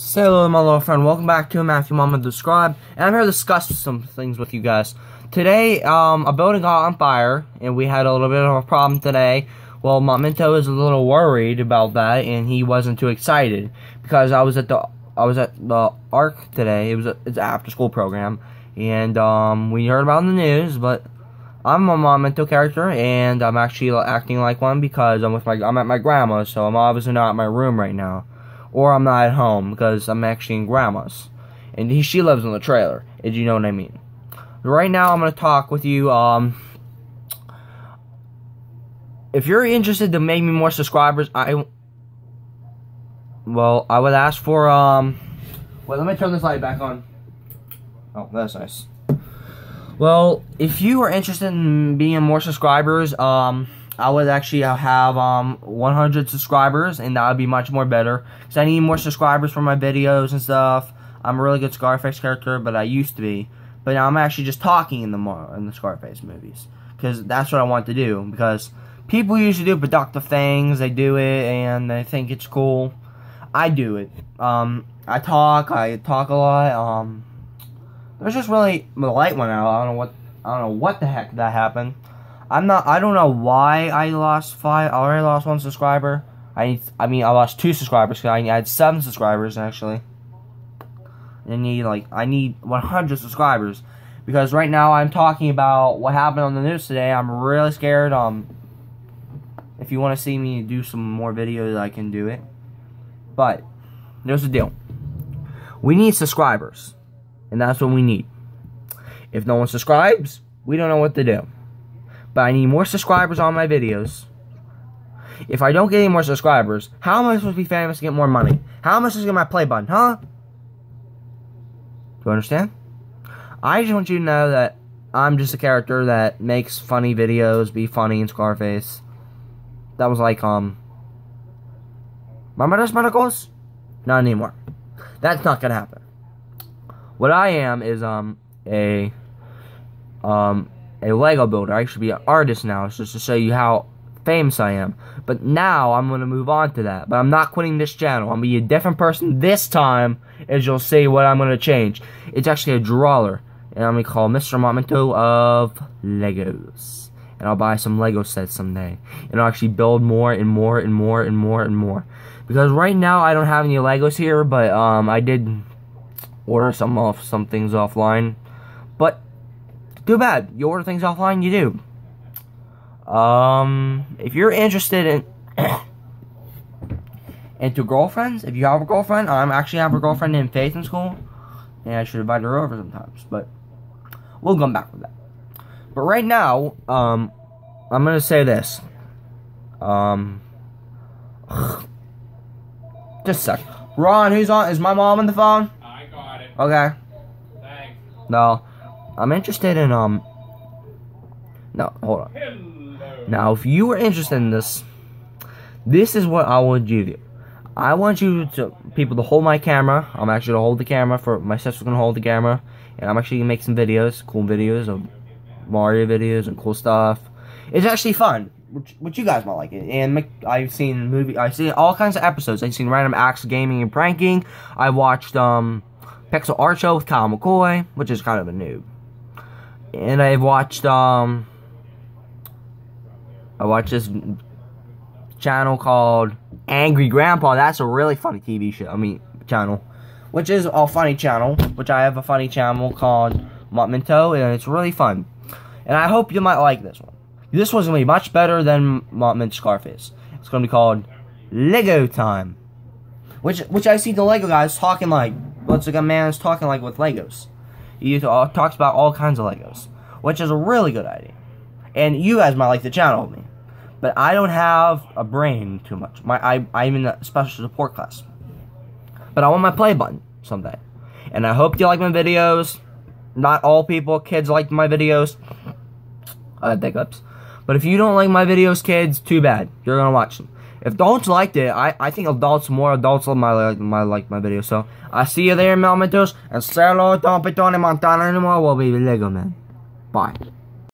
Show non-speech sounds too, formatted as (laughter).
Say hello my little friend. Welcome back to Matthew Mama the Scribe. And I'm here to discuss some things with you guys. Today, um, a building got on fire, and we had a little bit of a problem today. Well, Minto is a little worried about that, and he wasn't too excited because I was at the I was at the Arc today. It was a, it's an after school program, and um, we heard about it in the news. But I'm a Minto character, and I'm actually acting like one because I'm with my I'm at my grandma's, so I'm obviously not in my room right now or I'm not at home because I'm actually in grandma's. And he, she lives in the trailer, if you know what I mean. Right now, I'm going to talk with you. Um, if you're interested to make me more subscribers, I. Well, I would ask for. um. Wait, let me turn this light back on. Oh, that's nice. Well, if you are interested in being more subscribers, um I would actually have um 100 subscribers, and that would be much more better. Because I need more subscribers for my videos and stuff. I'm a really good Scarface character, but I used to be. But now I'm actually just talking in the in the Scarface movies. Because that's what I want to do. Because people usually do productive things, they do it, and they think it's cool. I do it. Um, I talk, I talk a lot. Um, there's just really the light went out. I don't know what I don't know what the heck that happened. I'm not. I don't know why I lost five. I already lost one subscriber. I need. I mean, I lost two subscribers. Cause I had seven subscribers actually. I need like I need 100 subscribers because right now I'm talking about what happened on the news today. I'm really scared. Um, if you want to see me do some more videos, I can do it. But there's the deal. We need subscribers, and that's what we need. If no one subscribes, we don't know what to do but I need more subscribers on my videos. If I don't get any more subscribers, how am I supposed to be famous to get more money? How am I supposed to get my play button, huh? Do you understand? I just want you to know that I'm just a character that makes funny videos, be funny in Scarface. That was like, um... Remember those medicals? Not anymore. That's not gonna happen. What I am is, um, a, um, a Lego builder. I should be an artist now. Just to show you how famous I am. But now I'm going to move on to that. But I'm not quitting this channel. I'm going to be a different person this time, as you'll see what I'm going to change. It's actually a drawer. And I'm going to call Mr. Momento of Legos. And I'll buy some Lego sets someday. And I'll actually build more and more and more and more and more. Because right now I don't have any Legos here, but um, I did order some off some things offline. But too bad. You order things offline, you do. Um, if you're interested in (coughs) into girlfriends, if you have a girlfriend, I'm actually have a girlfriend named Faith in school, and I should invite her over sometimes. But we'll come back with that. But right now, um, I'm gonna say this. Um, (sighs) just suck. Ron, who's on? Is my mom on the phone? I got it. Okay. Thanks. No. I'm interested in, um, no, hold on. Hello. Now, if you are interested in this, this is what I want you to do. I want you to, people to hold my camera. I'm actually to hold the camera for, my sister's going to hold the camera. And I'm actually to make some videos, cool videos of Mario videos and cool stuff. It's actually fun. Which, which you guys might like it. And I've seen movie, I've seen all kinds of episodes. I've seen random acts of gaming and pranking. I watched, um, Pixel Art Show with Kyle McCoy, which is kind of a noob and I've watched um I watched this channel called Angry Grandpa. That's a really funny TV show. I mean channel, which is a funny channel. Which I have a funny channel called Minto, and it's really fun. And I hope you might like this one. This one's gonna be much better than Mint Scarface. It's gonna be called Lego Time, which which I see the Lego guys talking like. Looks like a man is talking like with Legos. He talks about all kinds of Legos, which is a really good idea. And you guys might like the channel me. But I don't have a brain too much. My I, I'm in a special support class. But I want my play button someday. And I hope you like my videos. Not all people, kids like my videos. I had hiccups. But if you don't like my videos, kids, too bad. You're gonna watch them. If adults liked it, I, I think adults, more adults love my, my like my video. So, I see you there, Melmentos. And say hello, don't Montana anymore. We'll be Lego Man. Bye.